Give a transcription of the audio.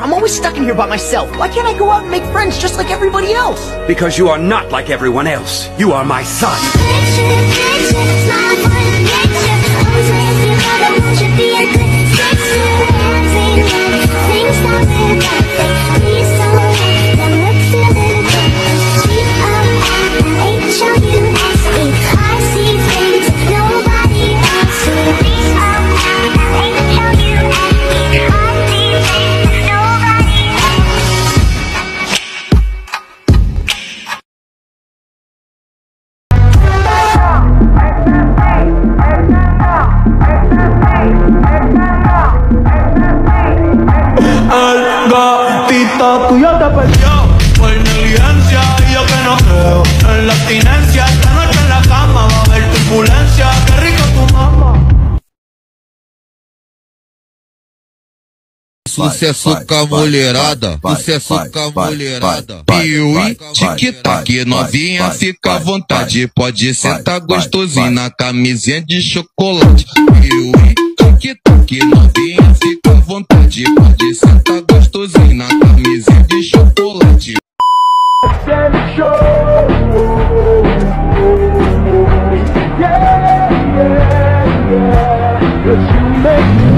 I'm always stuck in here by myself. Why can't I go out and make friends just like everybody else? Because you are not like everyone else. You are my son. Gatito tuyo te perdió por negligencia y yo que no creo en la abstinencia. Esta noche en la cama va a haber turbulencia. Qué rico tu mamá. Sucesso com a mulherada, sucesso com a mulherada. Piuí, tic-tac, novinha, fica à vontade. Pode sentar gostosinho na camisinha de chocolate. Piuí, tic-tac, novinha, fica vontade. Pode sentar gostosinho na de chocolate. Yeah, yeah, yeah.